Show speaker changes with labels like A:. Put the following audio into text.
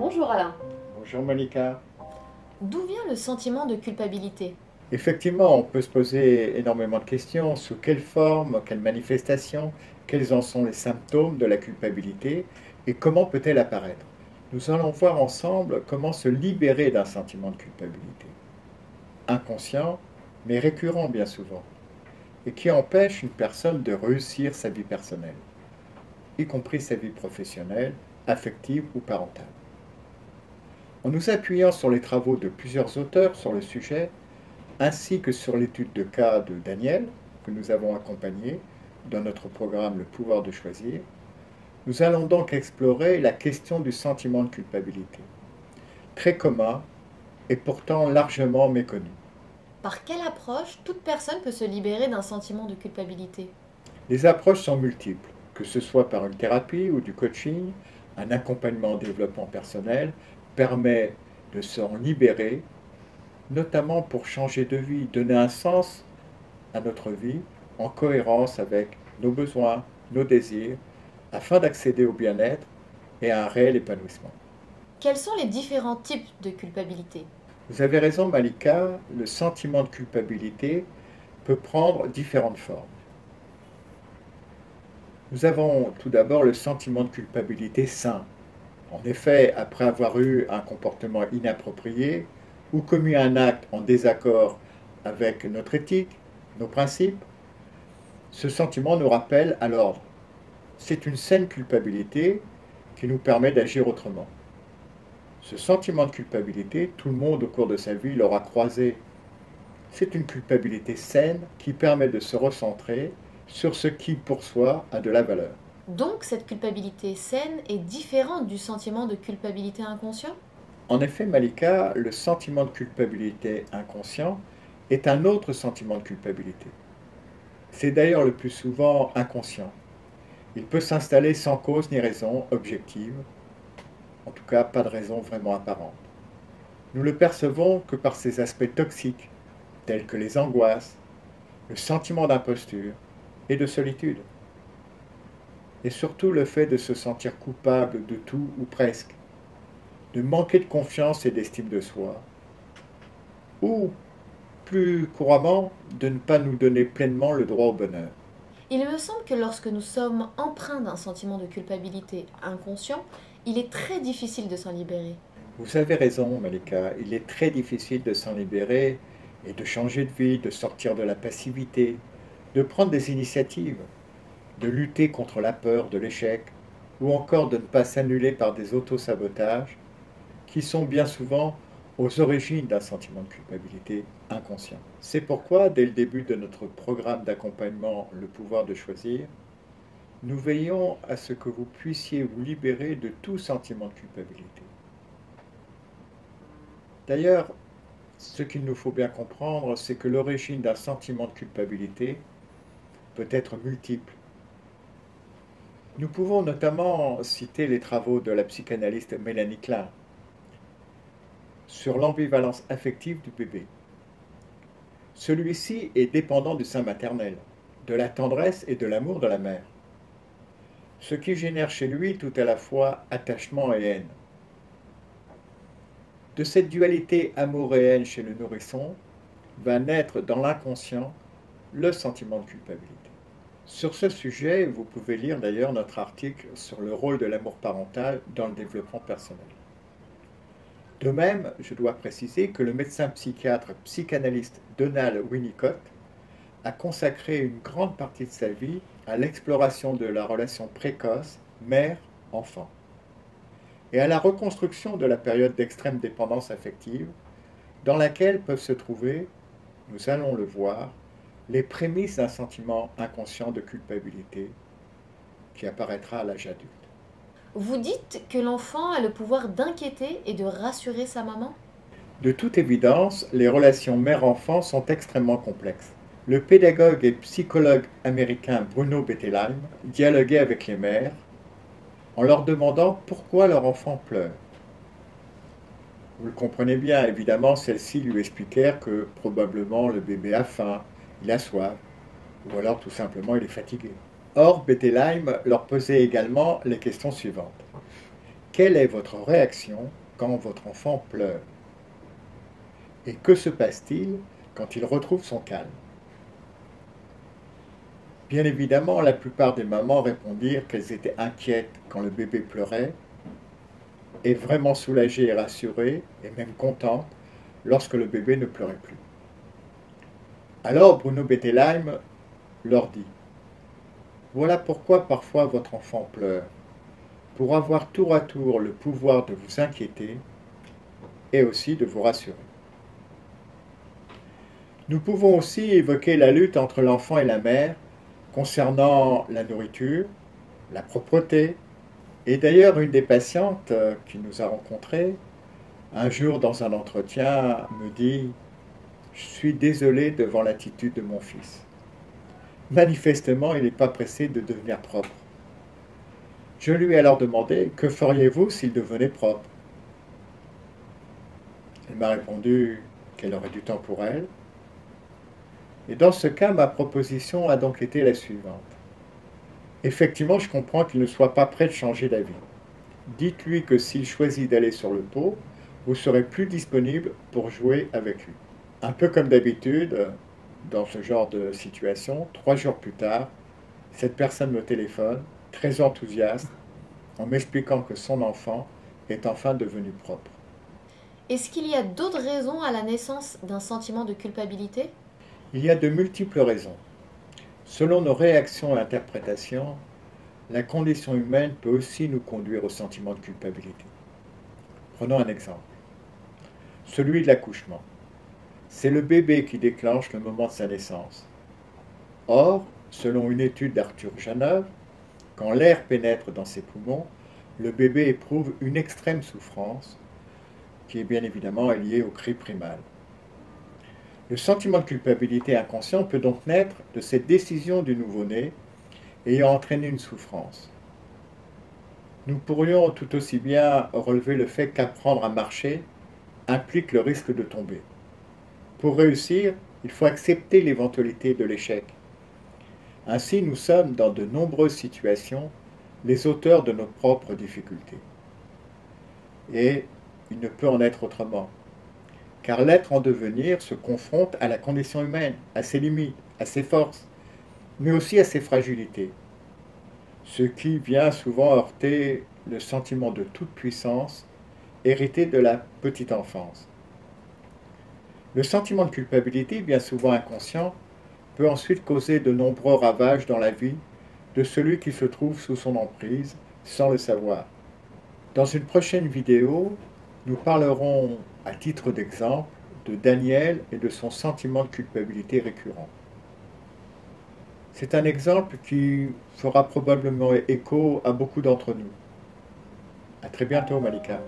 A: Bonjour Alain.
B: Bonjour Monica.
A: D'où vient le sentiment de culpabilité?
B: Effectivement, on peut se poser énormément de questions. Sous quelle forme, quelle manifestation, quels en sont les symptômes de la culpabilité et comment peut-elle apparaître Nous allons voir ensemble comment se libérer d'un sentiment de culpabilité. Inconscient, mais récurrent bien souvent, et qui empêche une personne de réussir sa vie personnelle, y compris sa vie professionnelle, affective ou parentale. En nous appuyant sur les travaux de plusieurs auteurs sur le sujet, ainsi que sur l'étude de cas de Daniel, que nous avons accompagné dans notre programme Le pouvoir de choisir, nous allons donc explorer la question du sentiment de culpabilité, très commun et pourtant largement méconnu.
A: Par quelle approche toute personne peut se libérer d'un sentiment de culpabilité?
B: Les approches sont multiples, que ce soit par une thérapie ou du coaching, un accompagnement en développement personnel permet de s'en libérer notamment pour changer de vie, donner un sens à notre vie en cohérence avec nos besoins, nos désirs, afin d'accéder au bien-être et à un réel épanouissement.
A: Quels sont les différents types de culpabilité?
B: Vous avez raison Malika, le sentiment de culpabilité peut prendre différentes formes. Nous avons tout d'abord le sentiment de culpabilité sain. En effet, après avoir eu un comportement inapproprié, ou commis un acte en désaccord avec notre éthique, nos principes, ce sentiment nous rappelle à l'ordre. C'est une saine culpabilité qui nous permet d'agir autrement. Ce sentiment de culpabilité, tout le monde au cours de sa vie l'aura croisé. C'est une culpabilité saine qui permet de se recentrer sur ce qui, pour soi, a de la valeur.
A: Donc cette culpabilité saine est différente du sentiment de culpabilité inconscient?
B: En effet, Malika, le sentiment de culpabilité inconscient est un autre sentiment de culpabilité. C'est d'ailleurs le plus souvent inconscient. Il peut s'installer sans cause ni raison objective, en tout cas pas de raison vraiment apparente. Nous le percevons que par ses aspects toxiques, tels que les angoisses, le sentiment d'imposture et de solitude. Et surtout le fait de se sentir coupable de tout ou presque, de manquer de confiance et d'estime de soi, ou plus couramment, de ne pas nous donner pleinement le droit au bonheur.
A: Il me semble que lorsque nous sommes empreints d'un sentiment de culpabilité inconscient, il est très difficile de s'en libérer.
B: Vous avez raison, Malika, il est très difficile de s'en libérer et de changer de vie, de sortir de la passivité, de prendre des initiatives, de lutter contre la peur de l'échec, ou encore de ne pas s'annuler par des autosabotages qui sont bien souvent aux origines d'un sentiment de culpabilité inconscient. C'est pourquoi, dès le début de notre programme d'accompagnement Le pouvoir de choisir, nous veillons à ce que vous puissiez vous libérer de tout sentiment de culpabilité. D'ailleurs, ce qu'il nous faut bien comprendre, c'est que l'origine d'un sentiment de culpabilité peut être multiple. Nous pouvons notamment citer les travaux de la psychanalyste Mélanie Klein, sur l'ambivalence affective du bébé. Celui-ci est dépendant du sein maternel, de la tendresse et de l'amour de la mère, ce qui génère chez lui tout à la fois attachement et haine. De cette dualité amour et haine chez le nourrisson va naître dans l'inconscient le sentiment de culpabilité. Sur ce sujet, vous pouvez lire d'ailleurs notre article sur le rôle de l'amour parental dans le développement personnel. De même, je dois préciser que le médecin psychiatre psychanalyste Donald Winnicott a consacré une grande partie de sa vie à l'exploration de la relation précoce mère-enfant et à la reconstruction de la période d'extrême dépendance affective dans laquelle peuvent se trouver, nous allons le voir, les prémices d'un sentiment inconscient de culpabilité qui apparaîtra à l'âge adulte.
A: Vous dites que l'enfant a le pouvoir d'inquiéter et de rassurer sa maman?
B: De toute évidence, les relations mère-enfant sont extrêmement complexes. Le pédagogue et psychologue américain Bruno Bettelheim dialoguait avec les mères en leur demandant pourquoi leur enfant pleure. Vous le comprenez bien, évidemment, celles-ci lui expliquèrent que probablement le bébé a faim, il a soif, ou alors tout simplement il est fatigué. Or, Bettelheim leur posait également les questions suivantes. quelle est votre réaction quand votre enfant pleure? Et que se passe-t-il quand il retrouve son calme? Bien évidemment, la plupart des mamans répondirent qu'elles étaient inquiètes quand le bébé pleurait, et vraiment soulagées et rassurées, et même contentes, lorsque le bébé ne pleurait plus. Alors Bruno Bettelheim leur dit Voilà pourquoi parfois votre enfant pleure, pour avoir tour à tour le pouvoir de vous inquiéter et aussi de vous rassurer. Nous pouvons aussi évoquer la lutte entre l'enfant et la mère concernant la nourriture, la propreté. Et d'ailleurs, une des patientes euh, qui nous a rencontrés, un jour dans un entretien, me dit Je suis désolée devant l'attitude de mon fils. Manifestement, il n'est pas pressé de devenir propre. Je lui ai alors demandé Que feriez-vous s'il devenait propre? Elle m'a répondu qu'elle aurait du temps pour elle, et dans ce cas, ma proposition a donc été la suivante. Effectivement, je comprends qu'il ne soit pas prêt de changer d'avis. Dites-lui que s'il choisit d'aller sur le pot, vous serez plus disponible pour jouer avec lui. Un peu comme d'habitude, dans ce genre de situation, trois jours plus tard, cette personne me téléphone, très enthousiaste, en m'expliquant que son enfant est enfin devenu propre.
A: Est-ce qu'il y a d'autres raisons à la naissance d'un sentiment de culpabilité?
B: Il y a de multiples raisons. Selon nos réactions et interprétations, la condition humaine peut aussi nous conduire au sentiment de culpabilité. Prenons un exemple. Celui de l'accouchement. C'est le bébé qui déclenche le moment de sa naissance. Or, selon une étude d'Arthur Janov, quand l'air pénètre dans ses poumons, le bébé éprouve une extrême souffrance qui est bien évidemment liée au cri primal. Le sentiment de culpabilité inconscient peut donc naître de cette décision du nouveau-né ayant entraîné une souffrance. Nous pourrions tout aussi bien relever le fait qu'apprendre à marcher implique le risque de tomber. Pour réussir, il faut accepter l'éventualité de l'échec. Ainsi, nous sommes dans de nombreuses situations les auteurs de nos propres difficultés. Et il ne peut en être autrement car l'être en devenir se confronte à la condition humaine, à ses limites, à ses forces, mais aussi à ses fragilités, ce qui vient souvent heurter le sentiment de toute puissance hérité de la petite enfance. Le sentiment de culpabilité, bien souvent inconscient, peut ensuite causer de nombreux ravages dans la vie de celui qui se trouve sous son emprise sans le savoir. Dans une prochaine vidéo, nous parlerons à titre d'exemple de Daniel et de son sentiment de culpabilité récurrent. C'est un exemple qui fera probablement écho à beaucoup d'entre nous. À très bientôt, Malika.